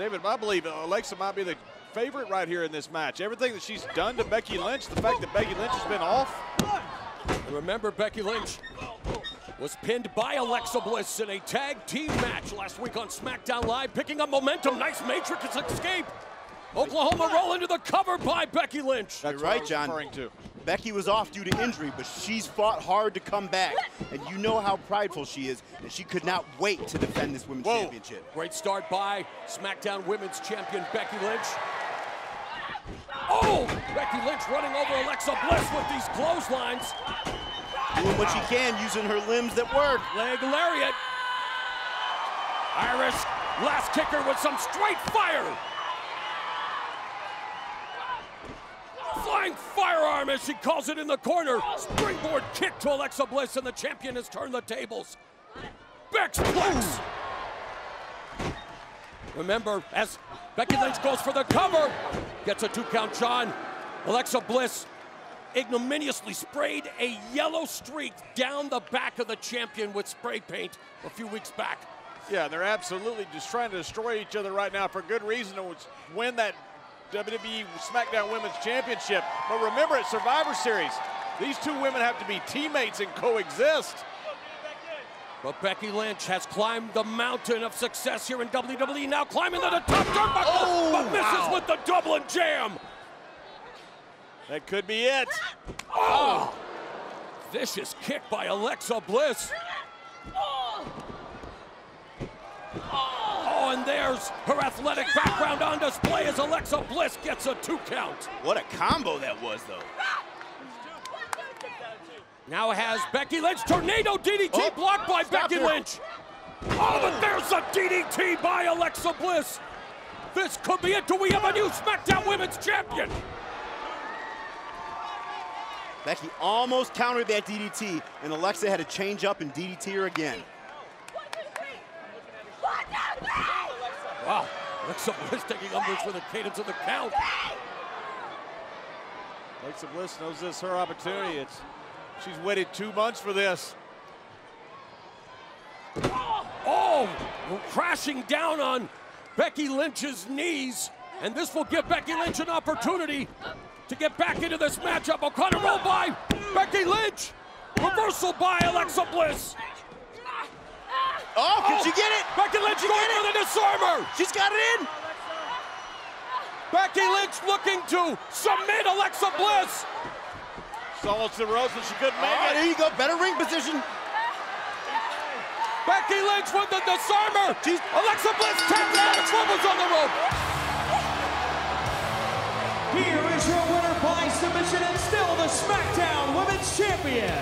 David, I believe uh, Alexa might be the favorite right here in this match. Everything that she's done to Becky Lynch, the fact that Becky Lynch has been off. Remember, Becky Lynch was pinned by Alexa Bliss in a tag team match last week on SmackDown Live, picking up momentum. Nice Matrix escape. Oklahoma roll into the cover by Becky Lynch. That's right, John. To. Becky was off due to injury, but she's fought hard to come back. And you know how prideful she is, and she could not wait to defend this women's Whoa. championship. Great start by SmackDown Women's Champion Becky Lynch. Oh! Becky Lynch running over Alexa Bliss with these clotheslines. Doing what she can, using her limbs that work. Leg lariat. Irish Lass Kicker with some straight fire. Flying firearm as she calls it in the corner. Springboard kick to Alexa Bliss, and the champion has turned the tables. Bex Plex. Remember, as Becky Lynch goes for the cover, gets a two count, John. Alexa Bliss ignominiously sprayed a yellow streak down the back of the champion with spray paint a few weeks back. Yeah, they're absolutely just trying to destroy each other right now for good reason to win that WWE SmackDown Women's Championship. But remember, at Survivor Series, these two women have to be teammates and coexist. But Becky Lynch has climbed the mountain of success here in WWE, now climbing to the top turnbuckle, Oh, but misses wow. with the Dublin Jam. That could be it. Oh! Vicious kick by Alexa Bliss. Oh, and there's her athletic background on display as Alexa Bliss gets a two count. What a combo that was, though. Now has Becky Lynch tornado DDT Oh, blocked by Becky her. Lynch. Oh, but there's a DDT by Alexa Bliss. This could be it. Do we have a new SmackDown Women's Champion? Becky almost countered that DDT, and Alexa had to change up and DDT her again. Wow, Alexa Bliss taking umbrage for the cadence of the count. Alexa Bliss knows this is her opportunity. It's she's waited two months for this. Oh, crashing down on Becky Lynch's knees. And this will give Becky Lynch an opportunity to get back into this matchup. O'Connor roll by Becky Lynch. Reversal by Alexa Bliss. Oh, can oh, she get it? Becky Lynch She going get for it? the disarmer. She's got it in. Becky Lynch looking to submit Alexa Bliss. Almost the ropes, and she couldn't Oh, make there it. you go. Better ring position. Becky Lynch with the disarmer. She's- Alexa Bliss taps out. Troubles on the rope. Here is your winner by submission and still the SmackDown Women's Champion,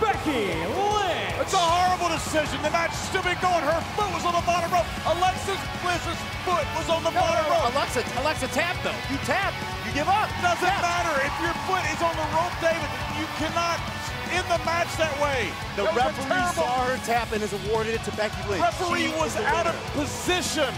Becky Lynch. It's a horrible decision. The match should be going. Her foot was on the bottom rope. Alexa Bliss's foot was on the bottom rope. Alexa, Alexa, tap though. You tap, you give up. Doesn't Tap. matter. If your foot is on the rope, David, you cannot end the match that way. The That referee saw her tap and has awarded it to Becky Lynch. referee She was out of position.